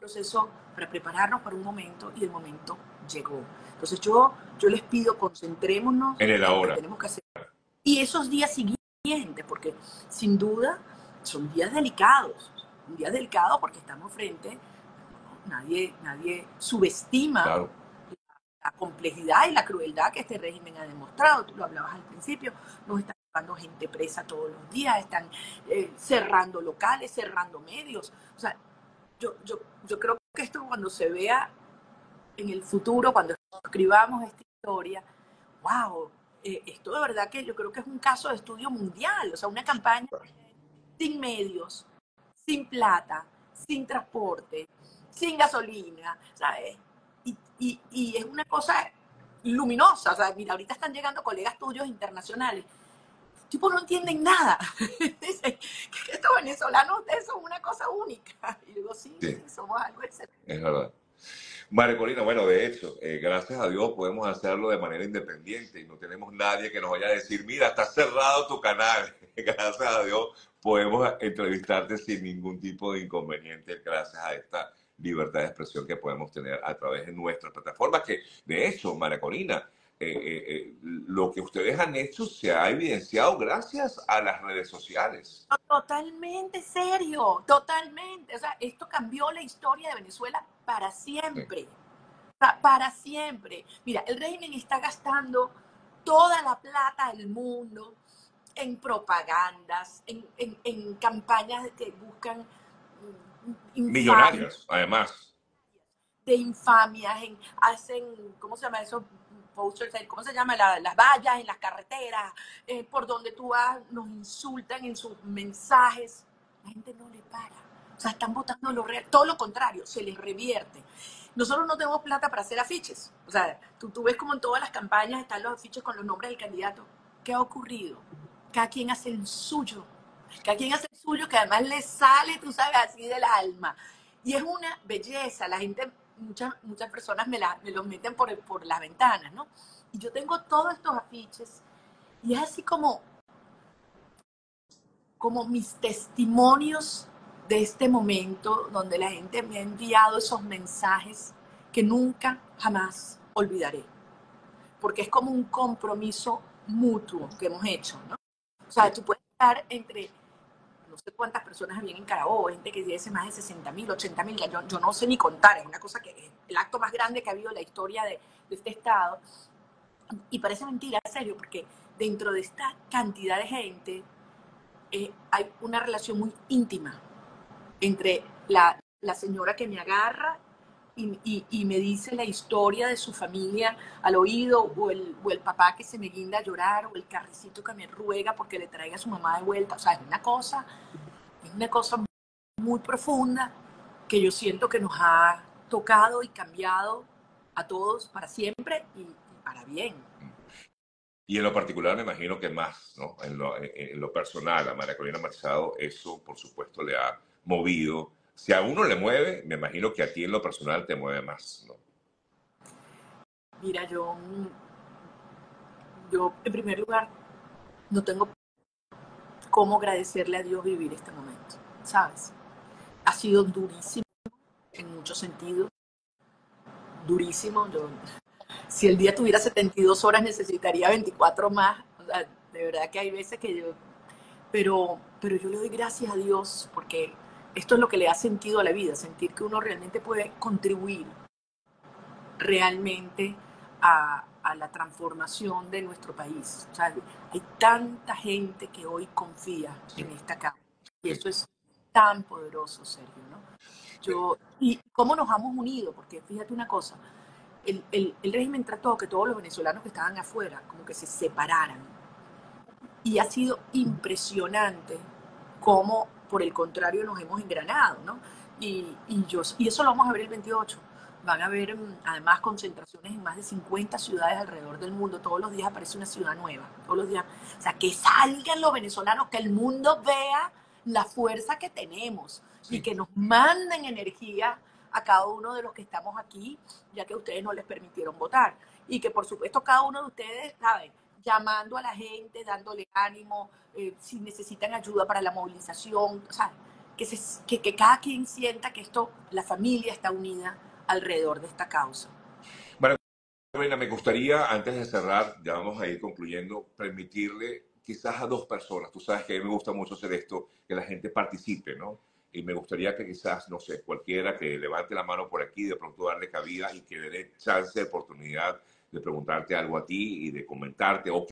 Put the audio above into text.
proceso para prepararnos para un momento y el momento llegó. Entonces yo, yo les pido, concentrémonos en el ahora. tenemos que hacer. Y esos días siguientes, porque sin duda son días delicados, un día delicado porque estamos frente, nadie, nadie subestima la, complejidad y la crueldad que este régimen ha demostrado. Tú lo hablabas al principio, nos están llevando gente presa todos los días, están eh, cerrando locales, cerrando medios. O sea, yo, yo, yo creo que esto cuando se vea en el futuro, cuando escribamos esta historia, wow, eh, esto de verdad que yo creo que es un caso de estudio mundial, o sea, una campaña sin medios, sin plata, sin transporte, sin gasolina, ¿sabes? Y, y, y es una cosa luminosa, o sea, mira, ahorita están llegando colegas tuyos internacionales tipo no entienden nada. Dicen que estos venezolanos ustedes son una cosa única. Y digo, sí, sí. somos algo excelente. Es verdad. María Corina, bueno, de hecho, eh, gracias a Dios podemos hacerlo de manera independiente y no tenemos nadie que nos vaya a decir, mira, está cerrado tu canal. gracias a Dios podemos entrevistarte sin ningún tipo de inconveniente gracias a esta libertad de expresión que podemos tener a través de nuestras plataformas, que de hecho, María Corina, eh, eh, eh, lo que ustedes han hecho se ha evidenciado gracias a las redes sociales. Totalmente serio, totalmente. O sea, esto cambió la historia de Venezuela para siempre. para siempre. Mira, el régimen está gastando toda la plata del mundo en propagandas, en, en, campañas que buscan... Millonarios, además. De infamias, en, hacen, ¿cómo se llama eso? ¿Cómo se llama? las vallas en las carreteras, eh, por donde tú vas, nos insultan en sus mensajes. La gente no le para. O sea, están votando lo real. Todo lo contrario, se les revierte. Nosotros no tenemos plata para hacer afiches. O sea, tú, tú ves como en todas las campañas están los afiches con los nombres del candidato. ¿Qué ha ocurrido? Cada quien hace el suyo. Cada quien hace el suyo que además le sale, tú sabes, así del alma. Y es una belleza. La gente muchas, muchas personas me, la, me los meten por, por las ventanas, ¿no? Y yo tengo todos estos afiches y es así como, como mis testimonios de este momento donde la gente me ha enviado esos mensajes que nunca, jamás olvidaré. Porque es como un compromiso mutuo que hemos hecho, ¿no? O sea, tú puedes estar entre sé cuántas personas habían en Carabobo, gente que dice más de 60 mil, 80 mil, yo, yo, no sé ni contar, es una cosa que es el acto más grande que ha habido en la historia de, este Estado. Y parece mentira, serio, porque dentro de esta cantidad de gente eh, hay una relación muy íntima entre la, la señora que me agarra y, me dice la historia de su familia al oído, o el, papá que se me guinda a llorar, o el carricito que me ruega porque le traiga a su mamá de vuelta. O sea, es una cosa, es una cosa muy profunda que yo siento que nos ha tocado y cambiado a todos para siempre y, para bien. Y en lo particular me imagino que más, ¿no? En lo, en lo personal, a María Corina Machado, eso por supuesto le ha movido si a uno le mueve, me imagino que a ti en lo personal te mueve más, ¿no? Mira, yo, yo en primer lugar no tengo cómo agradecerle a Dios vivir este momento, ¿sabes? Ha sido durísimo en muchos sentidos, durísimo. Si el día tuviera 72 horas necesitaría 24 más. de verdad que hay veces que yo, pero, pero yo le doy gracias a Dios porque esto es lo que le da sentido a la vida, sentir que uno realmente puede contribuir realmente a, la transformación de nuestro país. O sea, hay tanta gente que hoy confía en esta causa y eso es tan poderoso, Sergio, ¿no? Yo, y cómo nos hemos unido, porque fíjate una cosa, el, el, el régimen trató que todos los venezolanos que estaban afuera como que se separaran. Y ha sido impresionante cómo por el contrario nos hemos engranado, ¿no? Y, y, yo, y eso lo vamos a ver el 28. Van a haber mm, además concentraciones en más de 50 ciudades alrededor del mundo. Todos los días aparece una ciudad nueva. Todos los días. O sea, que salgan los venezolanos, que el mundo vea la fuerza que tenemos y que nos manden energía a cada uno de los que estamos aquí, ya que ustedes no les permitieron votar. Y que por supuesto cada uno de ustedes, ¿saben? Llamando a la gente, dándole ánimo, eh, si necesitan ayuda para la movilización, o sea, que, se, que, que cada quien sienta que esto, la familia está unida alrededor de esta causa. Bueno, me gustaría, antes de cerrar, ya vamos a ir concluyendo, permitirle quizás a dos personas, tú sabes que a mí me gusta mucho hacer esto, que la gente participe, ¿no? Y me gustaría que quizás, no sé, cualquiera que levante la mano por aquí, de pronto darle cabida y que le dé chance, oportunidad de preguntarte algo a ti y de comentarte o